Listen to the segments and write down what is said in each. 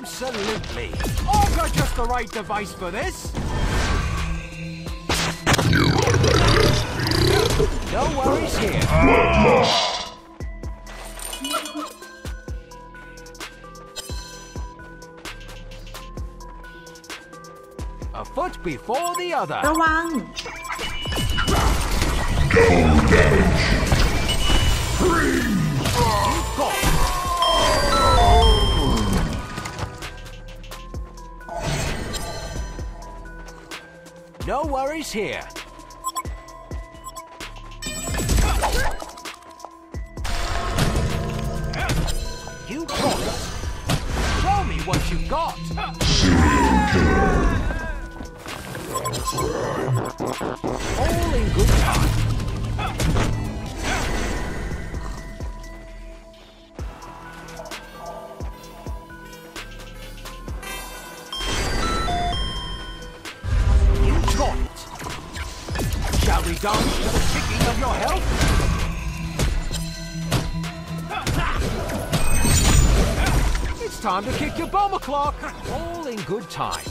Absolutely. Oh, I've got just the right device for this. You are my. No worries here. A foot before the other. The one. Go. Worries here. You got it. Show me what you got. Serial killer. Dance to the ticking of your health? It's time to kick your bomber clock. All in good time.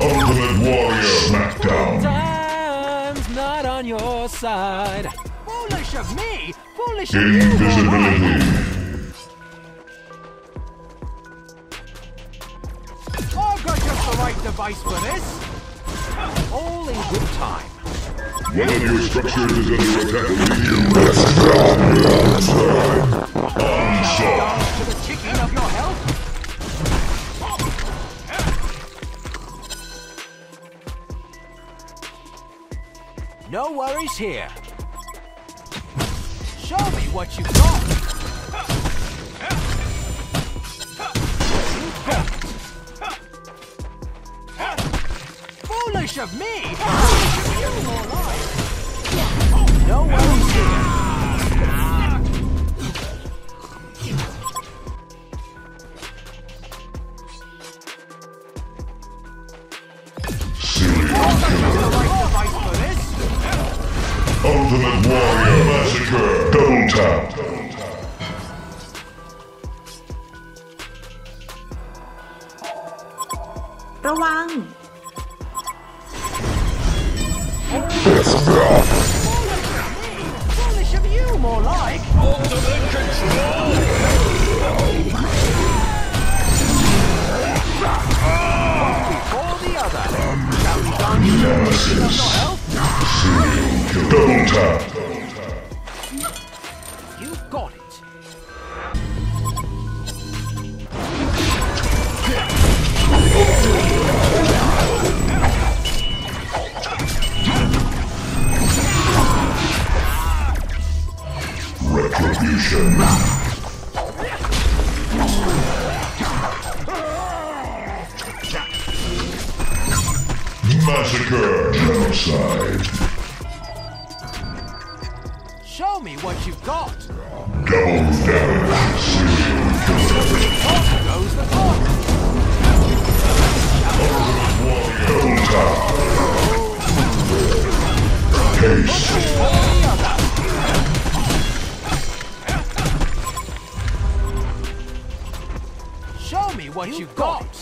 Ultimate Warrior Smackdown. Time's not on your side. Foolish of me! Foolish of you! Invisibility. Oh, I've got just the right device for this. All in good time. One of your structures is under attack. Onslaught. To the ticking of your health. No worries here. Show me what you got. You. Foolish of me! Health? Serial killer. Double tap. You got it. Massacre. Genocide. Show me what you've got. Double damage. Serial killer. Goes the clock. Show me what you, got. No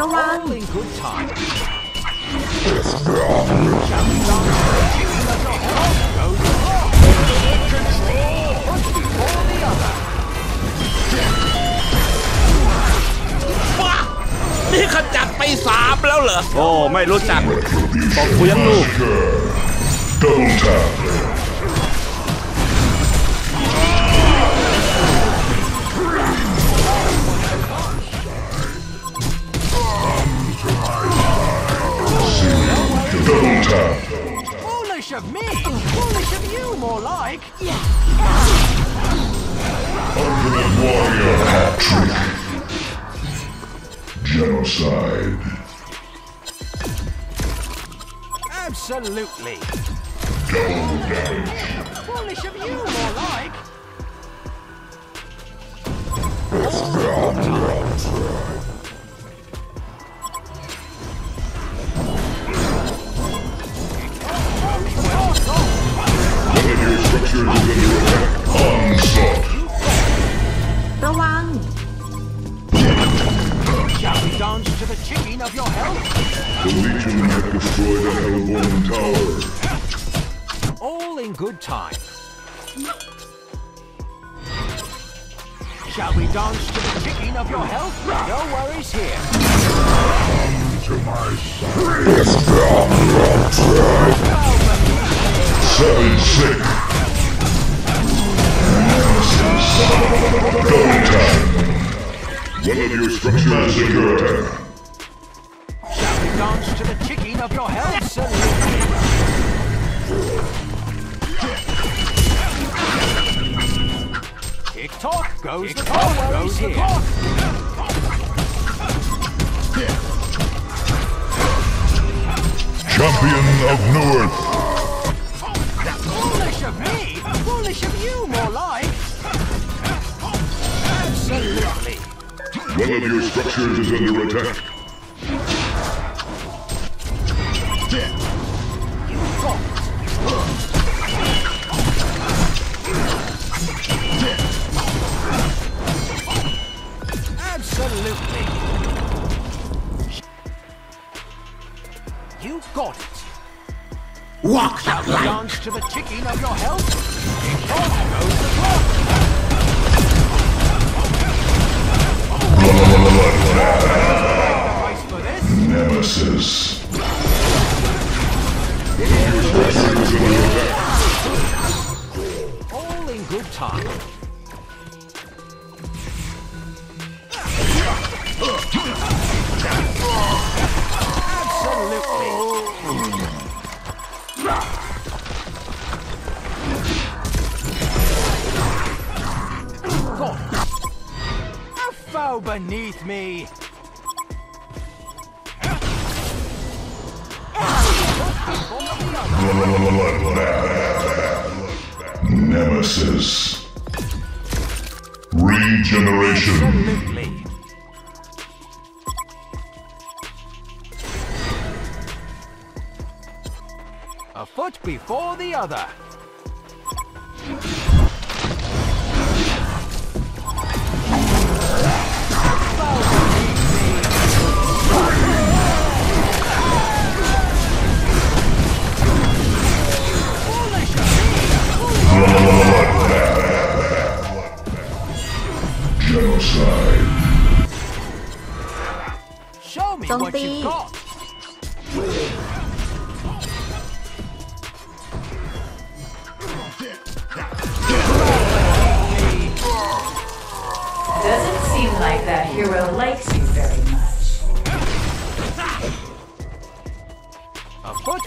ระวังนี่ขจัดไปสามแล้วเหรอ โอ้ ไม่รู้จักบอกคุยังลูก Double tap. Of me! Foolish of you, more like! Ultimate Warrior hat trick. Genocide. Absolutely! Double damage. Foolish of you, more like! One The Legion have destroyed a Hellborn tower. All in good time. Shall we dance to the ticking of your health? No worries here. Come To my side. Seven sick. Double time. One of your structures is under attack. Of your health? Absolutely. Tick tock goes the clock. Goes here. Champion of Newerth. Foolish of me! Foolish of you, more like! Absolutely! One of your structures is under attack. Walk Shall the we dance to the ticking of your health? Tick goes the clock! Price for this? Nemesis. One of your structures is under attack. All in good time. Absolutely. A beneath me. Nemesis. Regeneration. Absolutely. A foot before the other.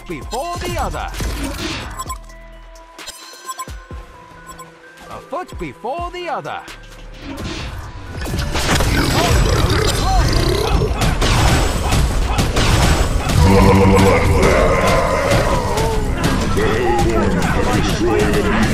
Before the other. A foot before the other. Destroyed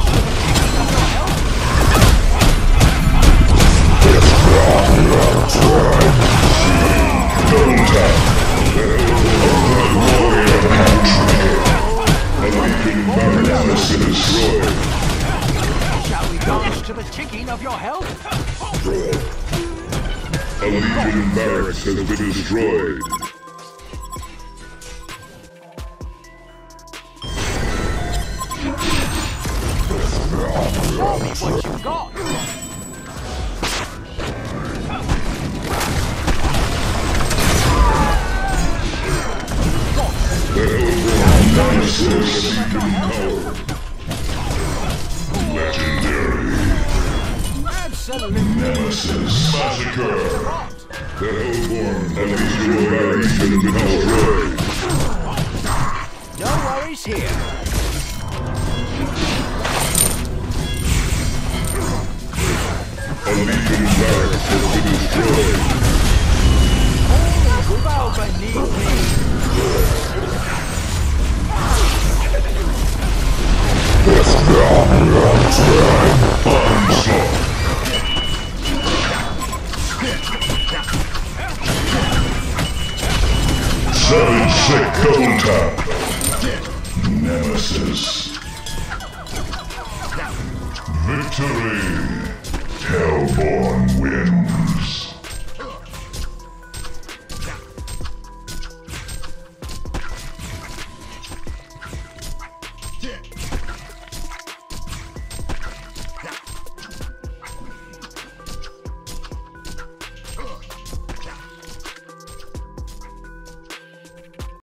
of your health? A Legion barracks has been destroyed. Show me what you got. The Hellborn have become power. Nemesis. Massacre. The Hellborn and Legion barracks has been destroyed. No worries here. A Legion barracks has been destroyed. Bow beneath me. Onslaught. Sick. Nemesis. Victory. Hellborn win.